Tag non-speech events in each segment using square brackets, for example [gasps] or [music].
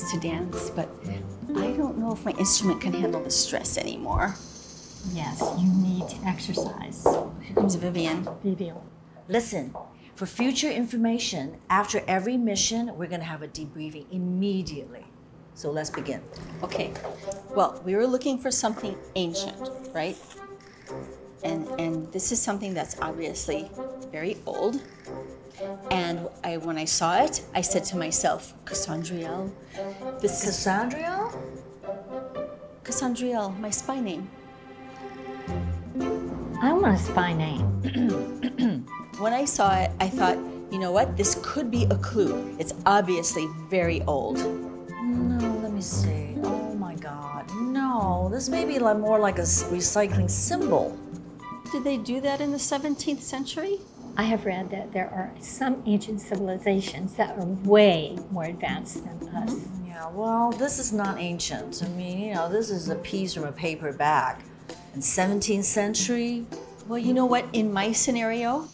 used to dance, but I don't know if my instrument can handle the stress anymore. Yes, you need to exercise. Here comes Vivienne. Vivienne. Listen, for future information, after every mission, we're going to have a debriefing immediately. So let's begin. Okay. Well, we were looking for something ancient, right? And and this is something that's obviously very old. And I, when I saw it, I said to myself, Cassandriel, this is Cassandra? Cassandriel, my spy name. I want a spy name. [clears throat] [clears throat] When I saw it, I thought, you know what? This could be a clue. It's obviously very old. No, let me see. Oh my God. No, this may be like more like a recycling symbol. Did they do that in the 17th century? I have read that there are some ancient civilizations that are way more advanced than mm-hmm. us. Yeah, well, this is not ancient. I mean, you know, this is a piece from a paper bag. In 17th century, Well, you know what? In my scenario,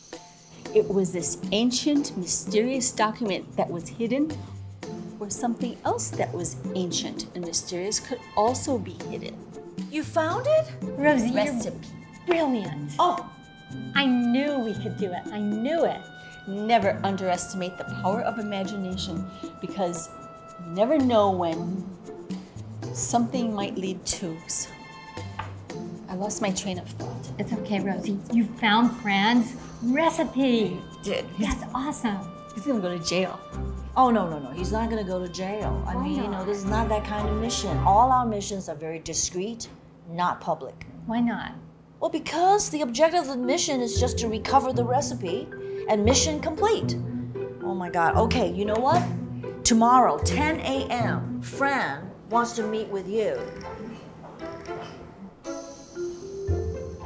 it was this ancient, mysterious document that was hidden, or something else that was ancient and mysterious could also be hidden. you found it? Rosie, Recipe. brilliant. Oh, I knew we could do it. I knew it. never underestimate the power of imagination because you never know when something might lead to. So, I lost my train of thought. It's okay, Rosie. You found Fran's recipe. Did he's, That's awesome. he's gonna go to jail? Oh, no, no, no. He's not going to go to jail. I Why mean, you know, this is not that kind of mission. All our missions are very discreet, not public. Why not? Well, because the objective of the mission is just to recover the recipe and mission complete. Oh my God. Okay, you know what? Tomorrow, 10 a.m., Fran wants to meet with you.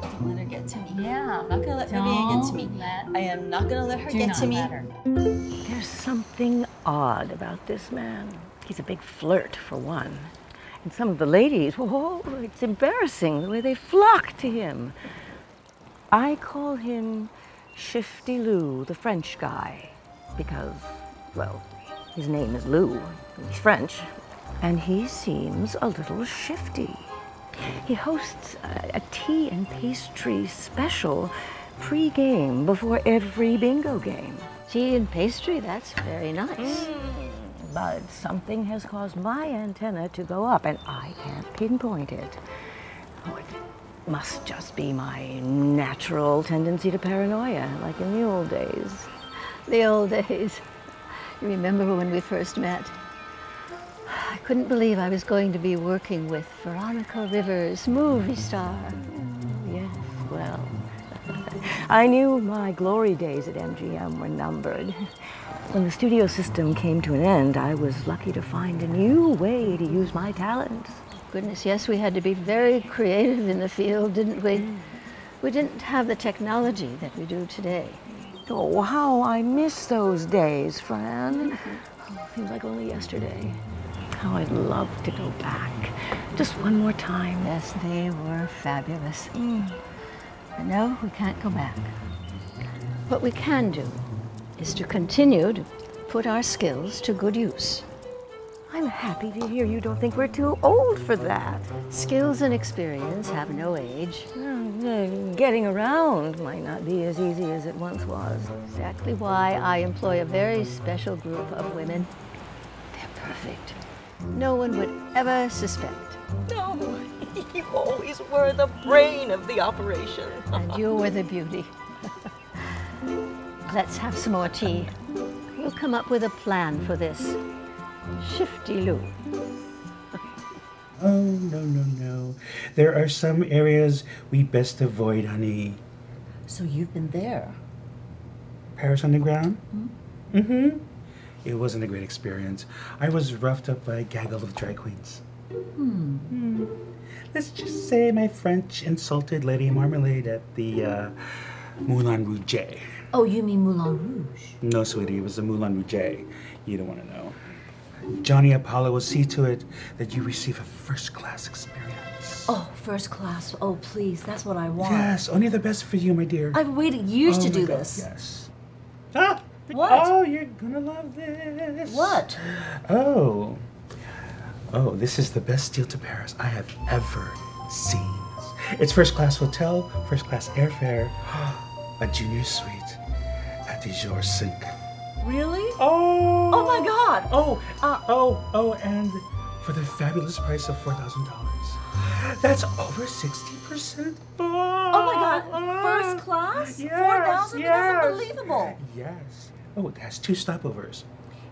Don't let her get to me. Yeah. I'm not gonna let Vivienne get to me. Don't let- I am not gonna let her Do get not to me. let her. There's something odd about this man. He's a big flirt, for one. And some of the ladies, [laughs] whoa, it's embarrassing the way they flock to him. I call him Shifty Lou, the French guy, because, well, his name is Lou. He's French. And he seems a little shifty. He hosts a, a tea and pastry special pre-game before every bingo game. Tea and pastry, that's very nice. Mm. But something has caused my antenna to go up, and I can't pinpoint it. Oh, it must just be my natural tendency to paranoia, like in the old days. The old days. You remember when we first met? I couldn't believe I was going to be working with Veronica Rivers, movie star. Yes, well, [laughs] I knew my glory days at MGM were numbered. When the studio system came to an end, I was lucky to find a new way to use my talents. Goodness, yes, we had to be very creative in the field, didn't we? We didn't have the technology that we do today. Oh, how I miss those days, Fran. Oh, seems like only yesterday. How I'd love to go back. Just one more time. Yes, they were fabulous. Mm. But no, we can't go back. What we can do is to continue to put our skills to good use. I'm happy to hear you don't think we're too old for that. Skills and experience have no age. Uh, Getting around might not be as easy as it once was. Exactly why I employ a very special group of women. They're perfect. No one would ever suspect. No, [laughs] you always were the brain of the operation. And you were the beauty. [laughs] Let's have some more tea. We'll come up with a plan for this. Shifty Lou. Oh, no, no, no. There are some areas we best avoid, honey. So you've been there. Paris Underground? Mm hmm. It wasn't a great experience. I was roughed up by a gaggle of drag queens. Hmm. Let's just say my French insulted Lady Marmalade at the uh, Moulin Rouge. Oh, you mean Moulin Rouge? No, sweetie, it was the Moulin Rouge. You don't want to know. Johnny Apollo will see to it that you receive a first class experience. Oh, first class. Oh, please. That's what I want. Yes, only the best for you, my dear. I've waited years Oh to my do God, this. Yes. Ah! What? Oh, you're gonna love this. What? Oh, Oh, this is the best deal to Paris I have ever seen. It's first class hotel, first class airfare, [gasps] a junior suite at the Georges Cinq. Really? Oh! Oh my God! Oh, uh, oh, oh, and for the fabulous price of $4,000. That's over 60%. off. Oh my God! First class? Yes, Four thousand? yes. That's unbelievable. Yes. Oh, it has two stopovers.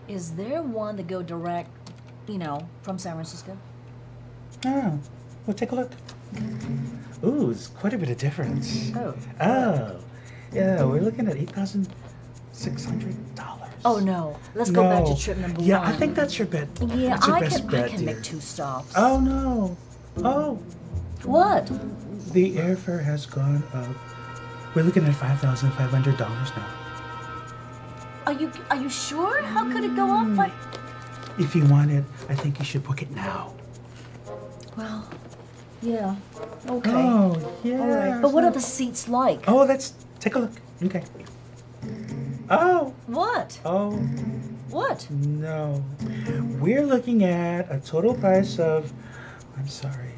Is there one that go direct, you know, from San Francisco? Oh, well, take a look. Ooh, it's quite a bit of difference. Oh. Oh, yeah, we're looking at eight thousand six hundred dollars. Oh no. Let's go back to trip number one. yeah, one. I think that's your bet. Yeah, that's your I best can. bet, I can dear. make two stops. Oh no. Oh, What? the airfare has gone up. We're looking at five thousand five hundred dollars now. Are you Are you sure? How could it go up? Hmm. Like, If you want it, I think you should book it now. well, yeah. Okay. Oh, yeah. All right. But what are the seats like? Oh, let's take a look. Okay. Oh, What? oh. What? No. We're looking at a total price of, I'm sorry,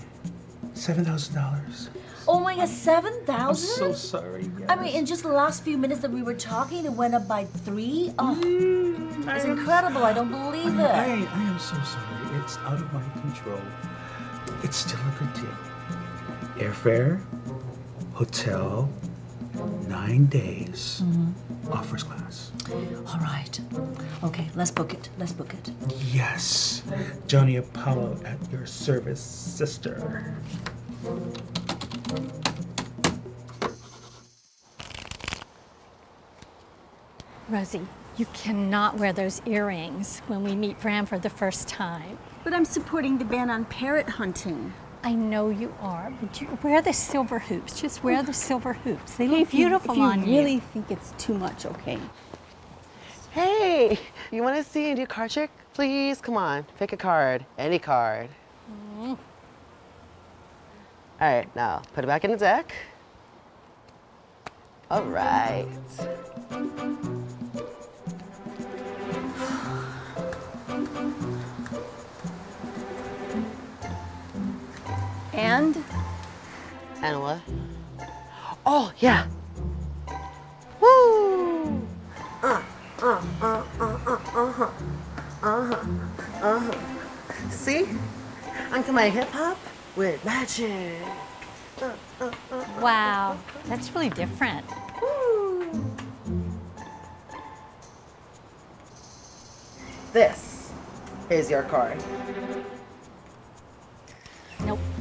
$7,000. Oh my God! Seven I'm so sorry. I mean, in just the last few minutes that we were talking, it went up by three. Oh, Mm, it's I am- incredible. I don't believe I, it. I am so sorry. It's out of my control. It's still a good deal. Airfare, hotel, nine days, Mm-hmm. off first class. All right. Okay, let's book it. Let's book it. Yes, Johnny Apollo at your service, sister. Rosie, you cannot wear those earrings when we meet Fran for the first time. But I'm supporting the ban on parrot hunting. I know you are, but you wear the silver hoops. Just wear the silver hoops. They look If you- beautiful if you on really you. think it's too much, okay? Hey, you want to see a new card trick? Please, come on, pick a card, any card. Mm-hmm. All right, now put it back in the deck. All right. And And what? Oh, yeah. Woo! Uh, uh, uh, uh, uh, uh, uh, uh, uh. See? Uncle my hip hop with magic. Uh, uh, uh, Wow, that's really different. This is your card.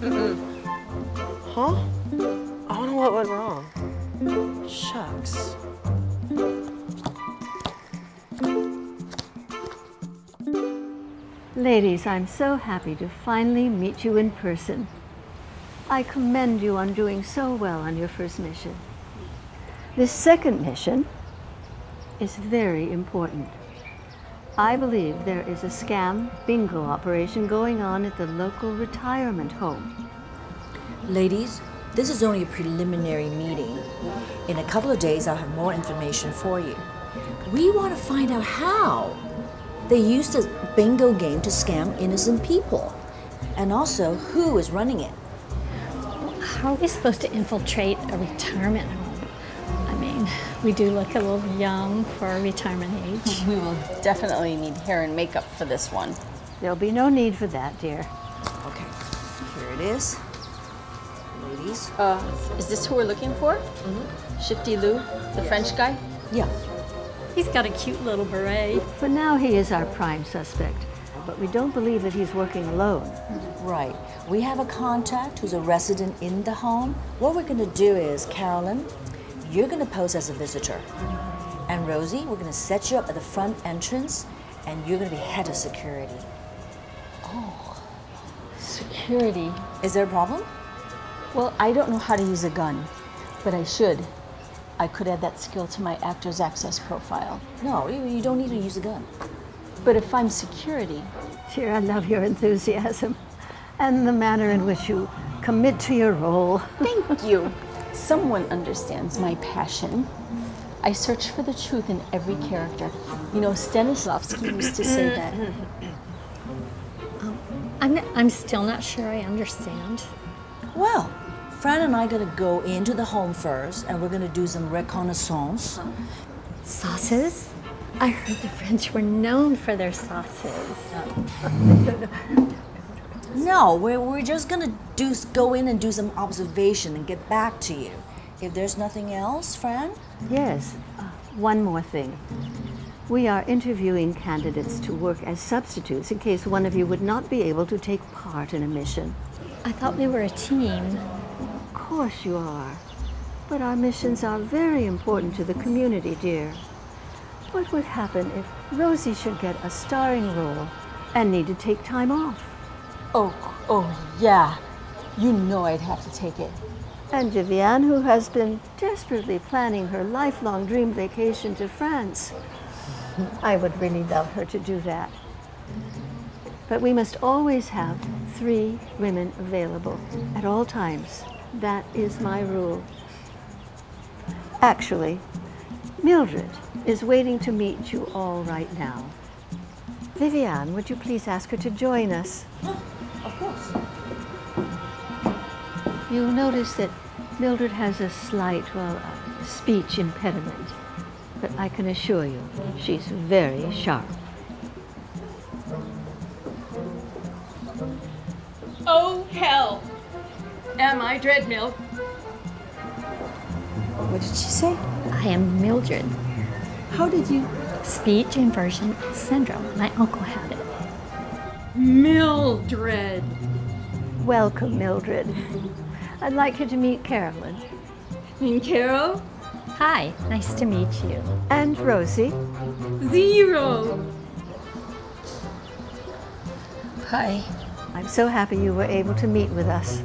Nope. Huh? I don't know what went wrong. Shucks. Ladies, I'm so happy to finally meet you in person. I commend you on doing so well on your first mission. This second mission is very important. I believe there is a scam bingo operation going on at the local retirement home. Ladies, this is only a preliminary meeting. In a couple of days, I'll have more information for you. We want to find out how they used a bingo game to scam innocent people, and also who is running it. How are we supposed to infiltrate a retirement home? I we do look a little young for our retirement age. [laughs] we will definitely need hair and makeup for this one. There'll be no need for that, dear. Okay, here it is. Ladies. Uh, is this who we're looking for? Shifty Lou, the French guy? Yeah. He's got a cute little beret. For now, he is our prime suspect, but we don't believe that he's working alone. Right. We have a contact who's a resident in the home. What we're going to do is, Carolyn, you're going to pose as a visitor. And Rosie, we're going to set you up at the front entrance, and you're going to be head of security. Oh, security. Is there a problem? Well, I don't know how to use a gun, but I should. I could add that skill to my actor's access profile. No, you, you don't need to use a gun. But if I'm security, Dear, I love your enthusiasm and the manner in which you commit to your role. thank you. [laughs] Someone understands my passion. I search for the truth in every character. You know, Stanislavski used to say that. Um, I'm, I'm still not sure I understand. Well, Fran and I are gonna go into the home first, and we're gonna do some reconnaissance. Sauces? I heard the French were known for their sauces. [laughs] No, we're, we're just gonna do go in and do some observation and get back to you. If there's nothing else, Fran. Yes, uh, one more thing. We are interviewing candidates to work as substitutes in case one of you would not be able to take part in a mission. I thought we were a team. Of course you are. But our missions are very important to the community, dear. What would happen if Rosie should get a starring role and need to take time off? Oh, oh, yeah. You know I'd have to take it. And Vivienne, who has been desperately planning her lifelong dream vacation to France. I would really love her to do that. But we must always have three women available at all times. That is my rule. Actually, Mildred is waiting to meet you all right now. Vivienne, would you please ask her to join us? Of course. You'll notice that Mildred has a slight, well, uh, speech impediment. But I can assure you, she's very sharp. Oh, hell! Am I Dreadmill? What did she say? I am Mildred. How did you? Speech inversion syndrome. My uncle had it. Mildred! Welcome, Mildred. I'd like you to meet Carolyn. And Carol? Hi, nice to meet you. And Rosie. Zero! Hi. I'm so happy you were able to meet with us.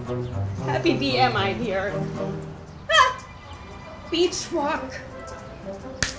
Happy BMI here. Ah! Beach walk. Rape!